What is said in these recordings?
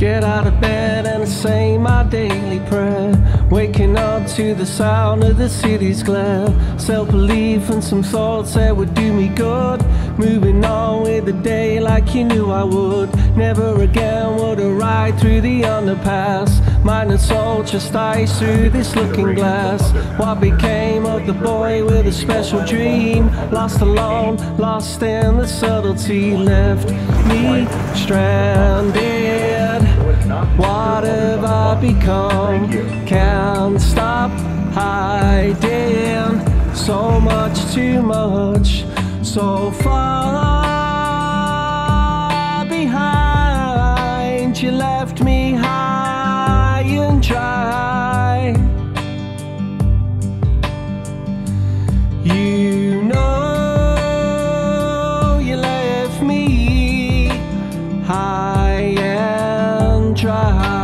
Get out of bed and say my daily prayer. Waking up to the sound of the city's glare. Self belief and some thoughts that would do me good. Moving on with the day like you knew I would. Never again would I ride through the underpass. Mind and soul just ice through this looking glass. What became of the boy with a special dream? Lost alone, lost in the subtlety, left me stranded. So much, too much, so far behind. You left me high and dry. You know you left me high and dry.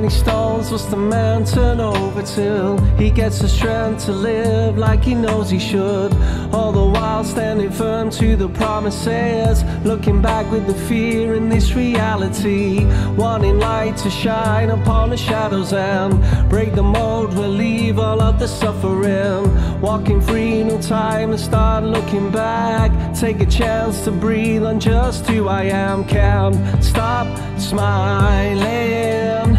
Many stones must a man turn over till he gets the strength to live like he knows he should? All the while standing firm to the promises, looking back with the fear in this reality, wanting light to shine upon the shadows and break the mold, relieve all of the suffering. Walking free, no time to start looking back. Take a chance to breathe on just who I am. Can't stop smiling.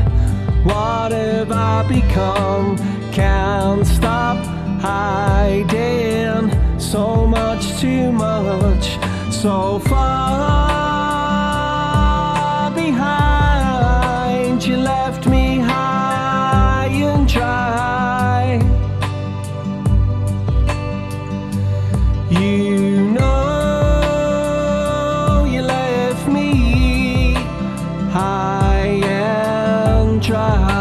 Have I become? Can't stop hiding. So much, too much, so far behind. You left me high and dry. You know you left me high and dry.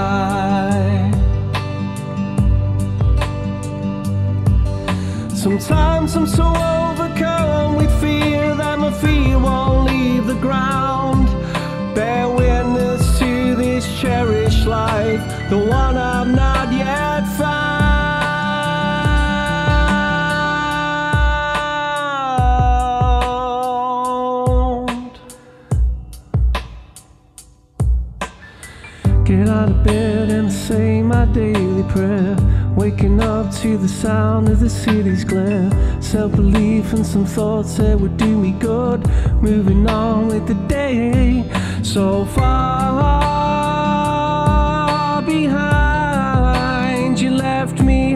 Sometimes I'm so overcome with fear that my feet won't leave the ground. Bear witness to this cherished life, the one I've not Get out of bed and say my daily prayer. Waking up to the sound of the city's glare. Self belief and some thoughts that would do me good. Moving on with the day. So far behind, you left me